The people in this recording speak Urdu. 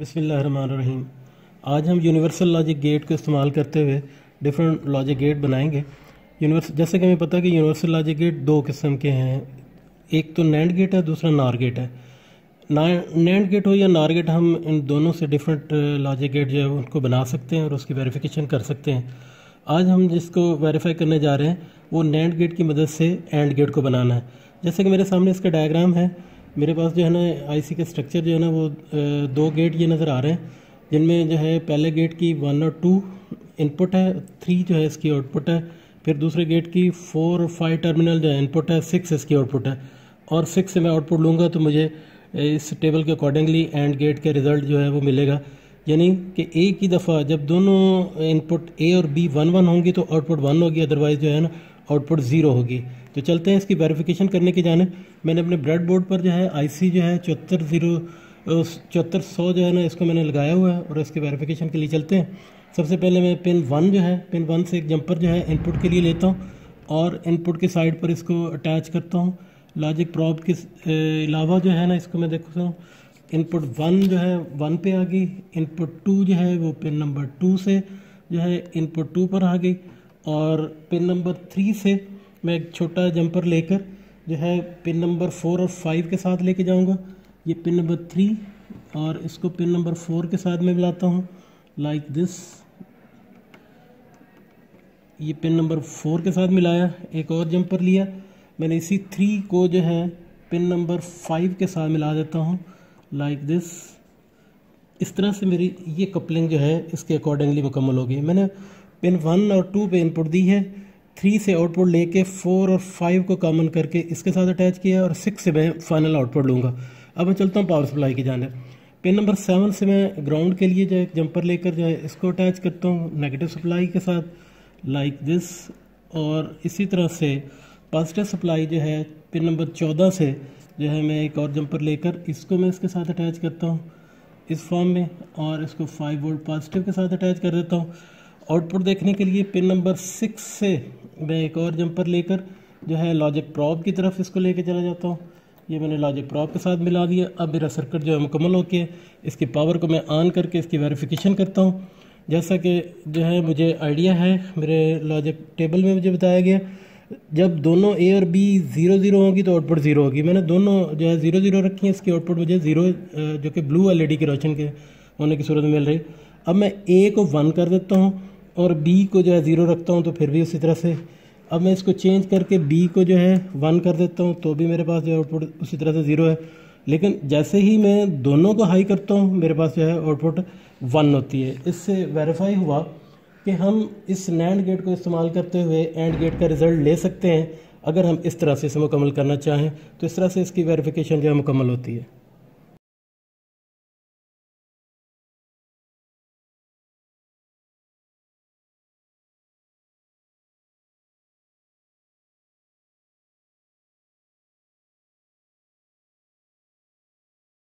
بسم اللہ الرحمن الرحیم آج ہم یونیورسل لاجک گیٹ کو استعمال کرتے ہوئے ڈفرنٹ لاجک گیٹ بنائیں گے۔ یونیورس جیسے کہ ہمیں پتہ کہ یونیورسل لاجک گیٹ دو قسم کے ہیں۔ ایک تو نینڈ گیٹ ہے، دوسرا نار گیٹ ہے۔ نینڈ گیٹ ہو یا نار گیٹ ہم ان دونوں سے ڈفرنٹ لاجک گیٹ جو ہے، ان کو بنا سکتے ہیں اور اس کی ویریفیکیشن کر سکتے ہیں۔ آج ہم جس کو ویریفائی کرنے جا رہے ہیں، وہ نینڈ گیٹ کی مدد سے اینڈ گیٹ کو بنانا ہے۔ جیسے کہ میرے سامنے اس کا ڈائیگرام ہے۔ میرے پاس جو ہے نا آئی سی کا اسٹرکچر جو ہے نا وہ دو گیٹ یہ نظر آ رہے ہیں، جن میں جو ہے پہلے گیٹ کی ون اور ٹو ان پٹ ہے تھری جو ہے اس کی آؤٹ پٹ ہے، پھر دوسرے گیٹ کی فور اور فائیو ٹرمینل جو ہے ان پٹ ہے سکس اس کی آؤٹ پٹ ہے۔ اور سکس سے میں آؤٹ پٹ لوں گا تو مجھے اس ٹیبل کے اکارڈنگلی اینڈ گیٹ کے ریزلٹ جو ہے وہ ملے گا۔ یعنی کہ ایک ہی دفعہ جب دونوں ان پٹ اے اور بی ون ون ہوں گی تو آؤٹ پٹ ون ہوگی ادروائز جو ہے نا آؤٹ پٹ زیرو ہوگی۔ تو چلتے ہیں اس کی ویریفیکیشن کرنے کی جانب۔ میں نے اپنے بریڈ بورڈ پر جو ہے آئی سی جو ہے چوہتر زیرو چوہتر سو جو ہے نا، اس کو میں نے لگایا ہوا ہے اور اس کی ویریفیکیشن کے لیے چلتے ہیں۔ سب سے پہلے میں پن ون جو ہے پن ون سے ایک جمپر جو ہے ان پٹ کے لیے لیتا ہوں اور ان پٹ کی سائڈ پر اس کو اٹیچ کرتا ہوں۔ لاجک پراپ کے علاوہ جو ہے نا، اس کو میں دیکھتا ہوں ان پٹ ون جو ہے ون پہ آ گئی۔ ان پٹ ٹو جو ہے وہ پن نمبر ٹو سے جو ہے ان پٹ ٹو پر آ گئی۔ اور پن نمبر تھری سے میں ایک چھوٹا جمپر لے کر جو ہے پن نمبر فور اور فائیو کے ساتھ لے کے جاؤں گا۔ یہ پن نمبر تھری اور اس کو پن نمبر فور کے ساتھ میں ملاتا ہوں۔ لائک like دس یہ پن نمبر فور کے ساتھ ملایا، ایک اور جمپر لیا۔ میں نے اسی تھری کو جو ہے پن نمبر فائیو کے ساتھ ملا دیتا ہوں۔ لائک like دس اس طرح سے میری یہ کپلنگ جو ہے اس کے اکارڈنگلی مکمل ہوگی میں نے پن ون اور ٹو پہ انپٹ دی ہے، تھری سے آؤٹ پٹ لے کے فور اور فائیو کو کامن کر کے اس کے ساتھ اٹیچ کیا اور سکس سے میں فائنل آؤٹ پٹ لوں گا۔ اب میں چلتا ہوں پاور سپلائی کی جانب۔ پن نمبر سیون سے میں گراؤنڈ کے لیے جو ہے جمپر لے کر جو ہے اس کو اٹیچ کرتا ہوں نیگیٹو سپلائی کے ساتھ، لائک دس۔ اور اسی طرح سے پازیٹیو سپلائی جو ہے، پن نمبر چودہ سے جو ہے، میں ایک اور جمپر لے کر اس کو میں اس کے ساتھ اٹیچ کرتا ہوں۔ اس فارم میں اور اس کو فائیو وولٹ پازیٹیو کے ساتھ اٹیچ کر دیتا ہوں۔ آؤٹ پٹ دیکھنے کے لیے پن نمبر سکس سے میں ایک اور جمپر لے کر جو ہے لاجک پراپ کی طرف اس کو لے کے چلا جاتا ہوں۔ یہ میں نے لاجک پراپ کے ساتھ ملا دیا۔ اب میرا سرکٹ جو ہے مکمل ہو کے اس کی پاور کو میں آن کر کے اس کی ویریفیکیشن کرتا ہوں۔ جیسا کہ جو ہے مجھے آئیڈیا ہے، میرے لاجک ٹیبل میں مجھے بتایا گیا، جب دونوں اے اور بی زیرو زیرو ہوگی تو آؤٹ پٹ زیرو ہوگی۔ میں نے دونوں جو ہے زیرو زیرو رکھی ہیں، اس کی آؤٹ پٹ مجھے زیرو، جو کہ بلو ایل ای ڈی کی روشن کے ہونے کی صورت میں مل رہی۔ اب میں اے کو ون کر دیتا ہوں۔ اور بی کو جو ہے زیرو رکھتا ہوں تو پھر بھی اسی طرح سے۔ اب میں اس کو چینج کر کے بی کو جو ہے ون کر دیتا ہوں تو بھی میرے پاس جو ہے آؤٹ پٹ اسی طرح سے زیرو ہے۔ لیکن جیسے ہی میں دونوں کو ہائی کرتا ہوں میرے پاس جو ہے آؤٹ پٹ ون ہوتی ہے۔ اس سے ویریفائی ہوا کہ ہم اس نینڈ گیٹ کو استعمال کرتے ہوئے اینڈ گیٹ کا رزلٹ لے سکتے ہیں۔ اگر ہم اس طرح سے اسے مکمل کرنا چاہیں تو اس طرح سے اس کی ویریفیکیشن جو ہے مکمل ہوتی ہے۔